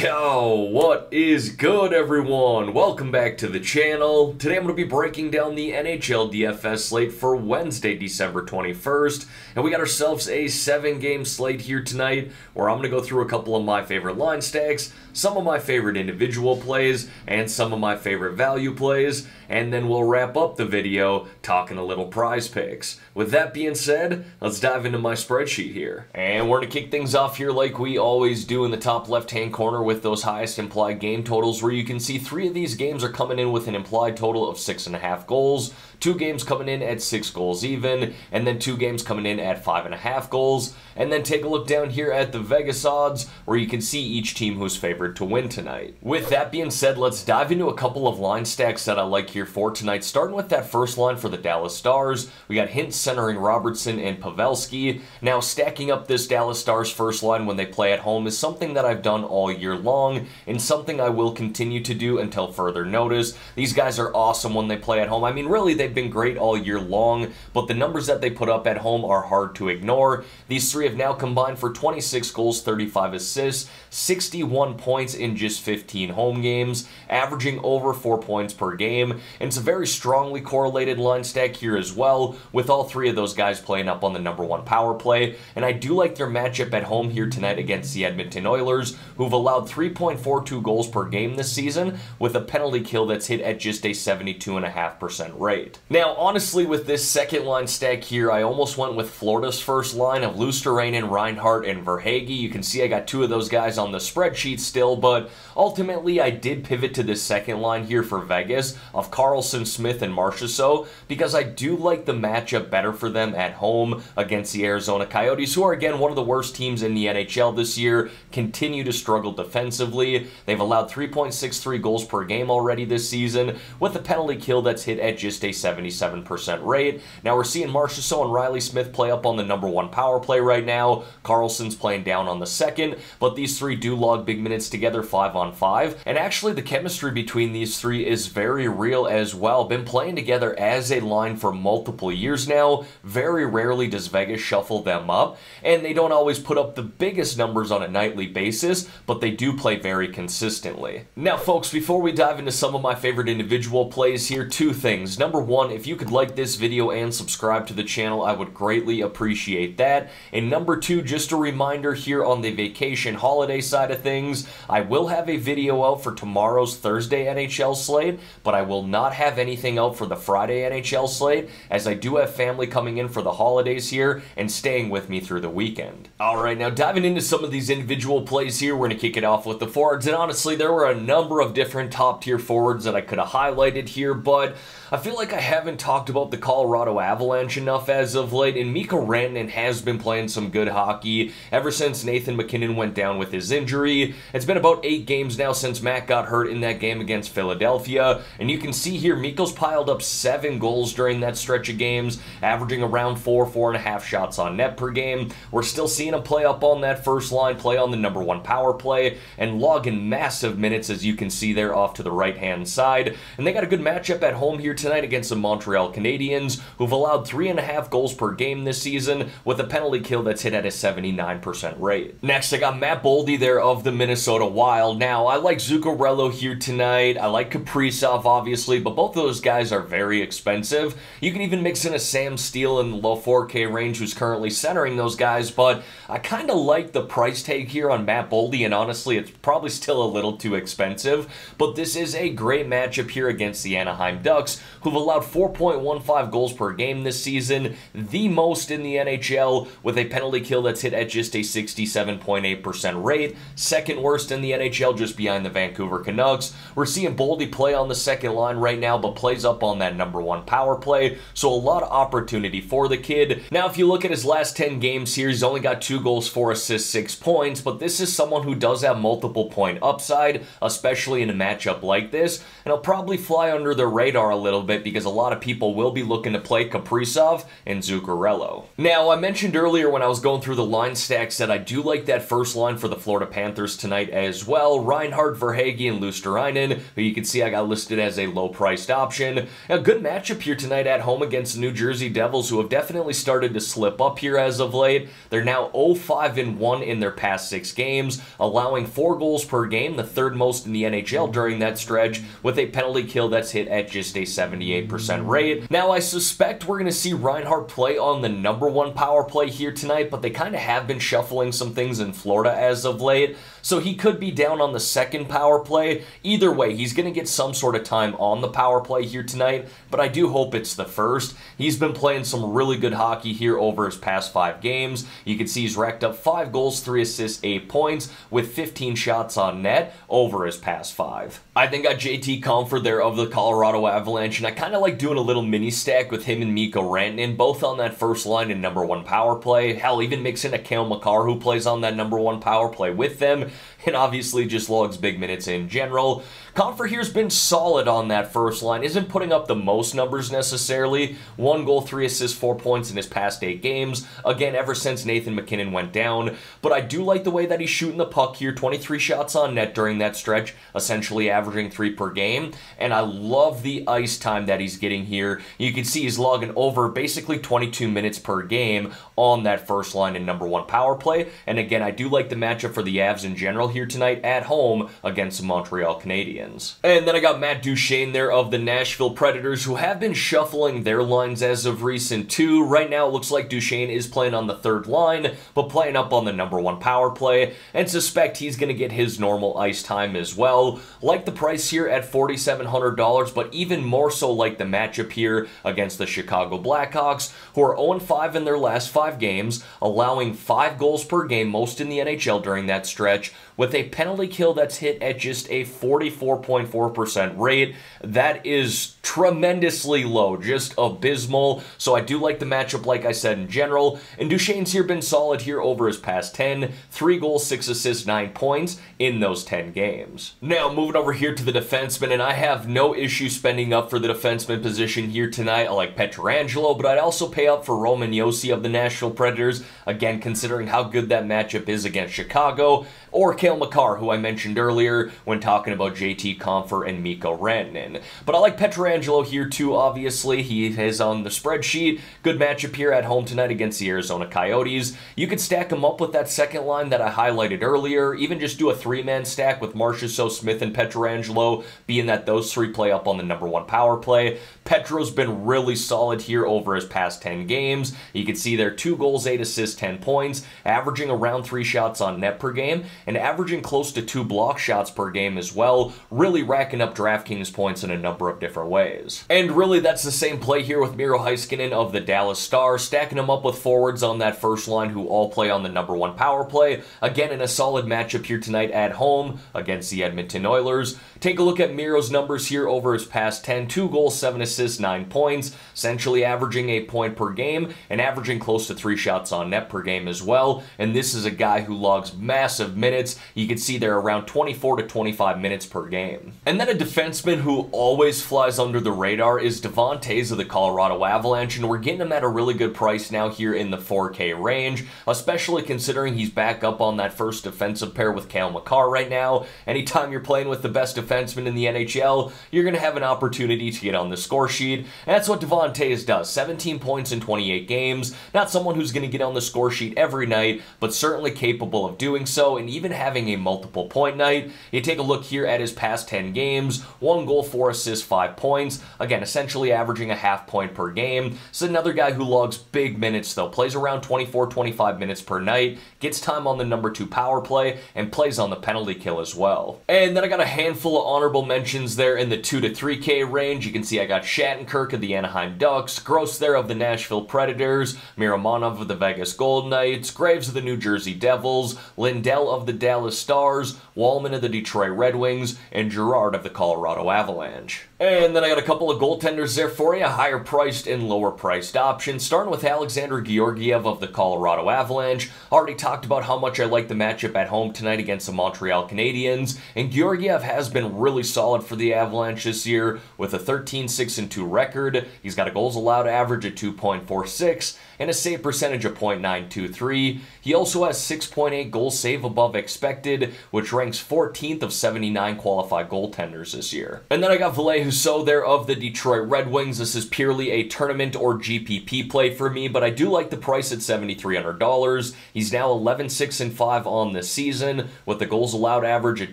Yo, what is good everyone? Welcome back to the channel. Today I'm going to be breaking down the NHL DFS slate for Wednesday, December 21st. And we got ourselves a 7-game slate here tonight where I'm going to go through a couple of my favorite line stacks, some of my favorite individual plays, and some of my favorite value plays. And then we'll wrap up the video talking a little prize picks. With that being said, let's dive into my spreadsheet here. And we're going to kick things off here like we always do in the top left-hand corner with those highest implied game totals where you can see three of these games are coming in with an implied total of six and a half goals, two games coming in at six goals even, and then two games coming in at five and a half goals. And then take a look down here at the Vegas odds where you can see each team who's favored to win tonight. With that being said, let's dive into a couple of line stacks that I like here for tonight. Starting with that first line for the Dallas Stars, we got Hintz centering Robertson and Pavelski. Now, stacking up this Dallas Stars first line when they play at home is something that I've done all year long and something I will continue to do until further notice. These guys are awesome when they play at home. I mean, really, they've been great all year long, but the numbers that they put up at home are hard to ignore. These three have now combined for 26 goals, 35 assists, 61 points in just 15 home games, averaging over 4 points per game. And it's a very strongly correlated line stack here as well, with all three of those guys playing up on the number one power play. And I do like their matchup at home here tonight against the Edmonton Oilers, who've allowed 3.42 goals per game this season, with a penalty kill that's hit at just a 72.5% rate. Now, honestly, with this second line stack here, I almost went with Florida's first line of Luostarinen, Reinhart, and Verhaeghe. You can see I got two of those guys on the spreadsheet still, but ultimately I did pivot to this second line here for Vegas of Carlson, Smith, and Marchessault because I do like the matchup better for them at home against the Arizona Coyotes, who are again one of the worst teams in the NHL this year, continue to struggle defensively. They've allowed 3.63 goals per game already this season, with a penalty kill that's hit at just a 77% rate. Now we're seeing Marchessault and Riley Smith play up on the number one power play right now. Carlson's playing down on the second, but these three do log big minutes together five on five. And actually, the chemistry between these three is very real as well. Been playing together as a line for multiple years now. Very rarely does Vegas shuffle them up, and they don't always put up the biggest numbers on a nightly basis, but they do play very consistently. Now, folks, before we dive into some of my favorite individual plays here, two things. Number one, if you could like this video and subscribe to the channel, I would greatly appreciate that. And number two, just a reminder here on the vacation holiday side of things, I will have a video out for tomorrow's Thursday NHL slate, but I will not have anything out for the Friday NHL slate, as I do have family coming in for the holidays here and staying with me through the weekend. Alright, now diving into some of these individual plays here, we're going to kick it off with the forwards, and honestly, there were a number of different top tier forwards that I could have highlighted here, but I feel like I haven't talked about the Colorado Avalanche enough as of late, and Mikko Rantanen has been playing some good hockey ever since Nathan MacKinnon went down with his injury. It's been about eight games now since Matt got hurt in that game against Philadelphia, and you can see here Mikko's piled up seven goals during that stretch of games, averaging around four, four and a half shots on net per game. We're still seeing him play up on that first line, play on the number one power play, and log in massive minutes as you can see there off to the right hand side. And they got a good matchup at home here tonight against Montreal Canadiens, who've allowed three and a half goals per game this season with a penalty kill that's hit at a 79% rate. Next, I got Matt Boldy there of the Minnesota Wild. Now, I like Zuccarello here tonight. I like Kaprizov, obviously, but both of those guys are very expensive. You can even mix in a Sam Steele in the low 4K range who's currently centering those guys, but I kind of like the price tag here on Matt Boldy, and honestly, it's probably still a little too expensive, but this is a great matchup here against the Anaheim Ducks, who've allowed 4.15 goals per game this season, the most in the NHL, with a penalty kill that's hit at just a 67.8% rate, second worst in the NHL just behind the Vancouver Canucks. We're seeing Boldy play on the second line right now, but plays up on that number one power play, so a lot of opportunity for the kid. Now, if you look at his last 10 games here, he's only got two goals, four assists, six points, but this is someone who does have multiple point upside, especially in a matchup like this, and he'll probably fly under the radar a little bit because a lot of people will be looking to play Kaprizov and Zuccarello. Now, I mentioned earlier when I was going through the line stacks that I do like that first line for the Florida Panthers tonight as well. Reinhart, Verhaeghe, and Luostarinen, who you can see I got listed as a low-priced option. A good matchup here tonight at home against the New Jersey Devils, who have definitely started to slip up here as of late. They're now 0-5 1 in their past six games, allowing four goals per game, the third most in the NHL during that stretch, with a penalty kill that's hit at just a 78% rate. Now, I suspect we're going to see Reinhart play on the number one power play here tonight, but they kind of have been shuffling some things in Florida as of late. So he could be down on the second power play. Either way, he's going to get some sort of time on the power play here tonight, but I do hope it's the first. He's been playing some really good hockey here over his past five games. You can see he's racked up five goals, three assists, eight points, with 15 shots on net over his past five. I think got JT Compher there of the Colorado Avalanche, and I kind of like doing a little mini stack with him and Mikko Rantanen, both on that first line and number one power play. Hell, even mix in a Cale Makar who plays on that number one power play with them and obviously just logs big minutes in general. Compher here's been solid on that first line. Isn't putting up the most numbers necessarily. One goal, three assists, four points in his past eight games. Again, ever since Nathan MacKinnon went down. But I do like the way that he's shooting the puck here. 23 shots on net during that stretch, essentially averaging three per game. And I love the ice time that he's getting here. You can see he's logging over basically 22 minutes per game on that first line and number one power play. And again, I do like the matchup for the Avs in general here tonight at home against the Montreal Canadiens. And then I got Matt Duchene there of the Nashville Predators who have been shuffling their lines as of recent too. Right now it looks like Duchene is playing on the third line, but playing up on the number one power play, and suspect he's going to get his normal ice time as well. Like the price here at $4,700, but even more so like the matchup here against the Chicago Blackhawks, who are 0-5 in their last five games, allowing five goals per game, most in the NHL during that stretch, with a penalty kill that's hit at just a 44.4% rate. That is tremendously low, just abysmal. So I do like the matchup, like I said, in general. And Duchene's here been solid here over his past 10. Three goals, six assists, nine points in those 10 games. Now, moving over here to the defenseman, and I have no issue spending up for the defenseman position here tonight. I like Pietrangelo, but I'd also pay up for Roman Josi of the Nashville Predators. Again, considering how good that matchup is against Chicago or Cale Makar, who I mentioned earlier when talking about JT Compher and Mikko Rantanen. But I like Pietrangelo here too, obviously. He is on the spreadsheet. Good matchup here at home tonight against the Arizona Coyotes. You could stack him up with that second line that I highlighted earlier, even just do a three-man stack with Marchessault, Smith, and Pietrangelo, being that those three play up on the number one power play. Petro's been really solid here over his past 10 games. You can see there, two goals, eight assists, 10 points, averaging around three shots on net per game, and averaging close to two block shots per game as well, really racking up DraftKings points in a number of different ways. And really, that's the same play here with Miro Heiskanen of the Dallas Stars, stacking him up with forwards on that first line who all play on the number one power play. Again, in a solid matchup here tonight at home against the Edmonton Oilers. Take a look at Miro's numbers here over his past 10. Two goals, seven assists, nine points, essentially averaging a point per game and averaging close to three shots on net per game as well. And this is a guy who logs massive minutes. You can see they're around 24 to 25 minutes per game. And then a defenseman who always flies under the radar is Devon Toews of the Colorado Avalanche, and we're getting him at a really good price now here in the 4K range, especially considering he's back up on that first defensive pair with Cale Makar right now. Anytime you're playing with the best defenseman in the NHL, you're going to have an opportunity to get on the score sheet, and that's what Devon Toews does. 17 points in 28 games. Not someone who's going to get on the score sheet every night, but certainly capable of doing so, and even having a multiple point night. You take a look here at his past 10 games, one goal, four assists, five points. Again, essentially averaging a half point per game. So another guy who logs big minutes though, plays around 24, 25 minutes per night, gets time on the number two power play, and plays on the penalty kill as well. And then I got a handful of honorable mentions there in the 2 to 3K range. You can see I got Shattenkirk of the Anaheim Ducks, Gross there of the Nashville Predators, Miromanov of the Vegas Golden Knights, Graves of the New Jersey Devils, Lindell of the the Dallas Stars, Walman of the Detroit Red Wings, and Girard of the Colorado Avalanche. And then I got a couple of goaltenders there for you, higher priced and lower priced options. Starting with Alexander Georgiev of the Colorado Avalanche. Already talked about how much I like the matchup at home tonight against the Montreal Canadiens. And Georgiev has been really solid for the Avalanche this year with a 13 6 2 record. He's got a goals allowed average of 2.46 and a save percentage of .923. He also has 6.8 goals save above expected, which ranks 14th of 79 qualified goaltenders this year. And then I got Ville Husso there of the Detroit Red Wings. This is purely a tournament or GPP play for me, but I do like the price at $7,300. He's now 11 6 and 5 on the season, with the goals allowed average at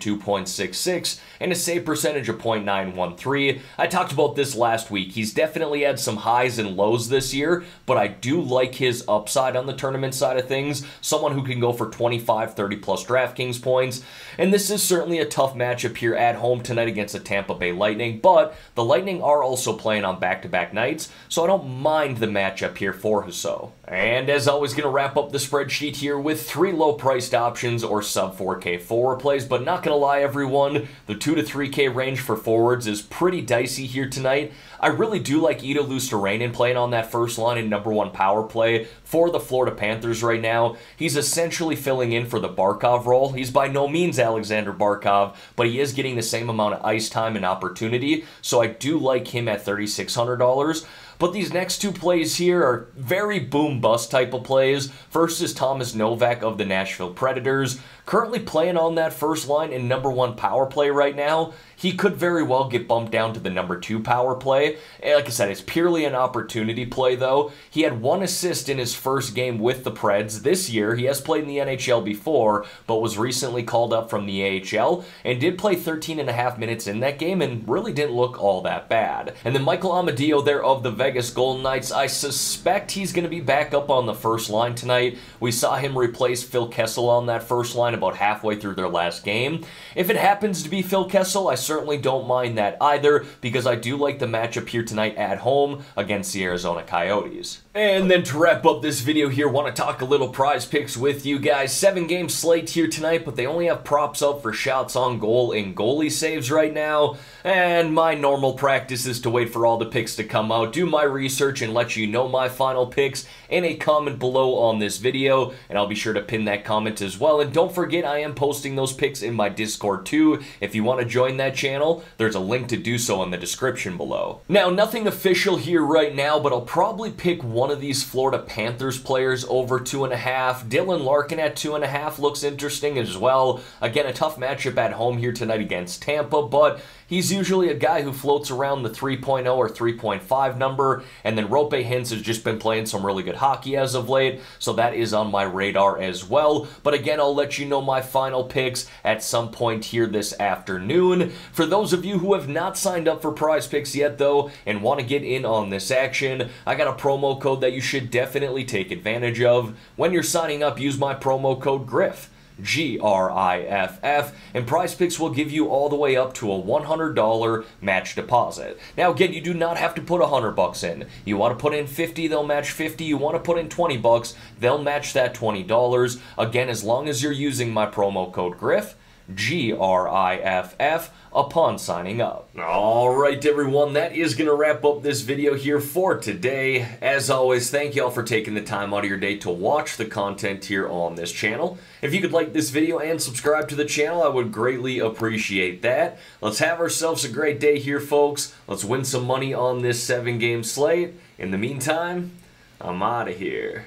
2.66 and a save percentage of .913. I talked about this last week. He's definitely had some highs and lows this year, but I do like his upside on the tournament side of things. Someone who can go for 25, 30 plus DraftKings points. And this is certainly a tough matchup here at home tonight against the Tampa Bay Lightning. But the Lightning are also playing on back to back nights, so I don't mind the matchup here for Husso. And as always, going to wrap up the spreadsheet here with three low priced options or sub 4K forward plays. But not going to lie, everyone, the 2 to 3K range for forwards is pretty dicey here tonight. I really do like Eetu Luostarinen playing on that first line in number one power play for the Florida Panthers right now. He's essentially filling in for the Barkov role. He's by no means Alexander Barkov, but he is getting the same amount of ice time and opportunity. So I do like him at $3,600. But these next two plays here are very boom bust type of plays. First is Thomas Novak of the Nashville Predators, currently playing on that first line in number one power play right now. He could very well get bumped down to the number two power play. Like I said, it's purely an opportunity play, though. He had one assist in his first game with the Preds this year. He has played in the NHL before, but was recently called up from the AHL and did play 13 and a half minutes in that game and really didn't look all that bad. And then Michael Amadio there of the Vegas Golden Knights, I suspect he's going to be back up on the first line tonight. We saw him replace Phil Kessel on that first line about halfway through their last game. If it happens to be Phil Kessel, I certainly don't mind that either because I do like the matchup here tonight at home against the Arizona Coyotes. And then to wrap up this video here, want to talk a little prize picks with you guys. Seven game slate here tonight, but they only have props up for shots on goal and goalie saves right now. And my normal practice is to wait for all the picks to come out, do my research, and let you know my final picks in a comment below on this video. And I'll be sure to pin that comment as well. And don't forget, I am posting those picks in my Discord too. If you want to join that channel, there's a link to do so in the description below. Now, nothing official here right now, but I'll probably pick one of these Florida Panthers players over two and a half. Dylan Larkin at two and a half looks interesting as well. Again, a tough matchup at home here tonight against Tampa, but He's usually a guy who floats around the 3.0 or 3.5 number, and then Roope Hintz has just been playing some really good hockey as of late, so that is on my radar as well. But again, I'll let you know my final picks at some point here this afternoon. For those of you who have not signed up for prize picks yet, though, and want to get in on this action, I got a promo code that you should definitely take advantage of. When you're signing up, use my promo code GRIFF. G R I F F, and Prize Picks will give you all the way up to a $100 match deposit. Now, again, you do not have to put 100 bucks in. You want to put in 50, they'll match 50. You want to put in 20 bucks, they'll match that $20. Again, as long as you're using my promo code GRIFF, G R I F F, upon signing up. Alright everyone, that is going to wrap up this video here for today. As always, thank y'all for taking the time out of your day to watch the content here on this channel. If you could like this video and subscribe to the channel, I would greatly appreciate that. Let's have ourselves a great day here, folks. Let's win some money on this seven-game slate. In the meantime, I'm out of here.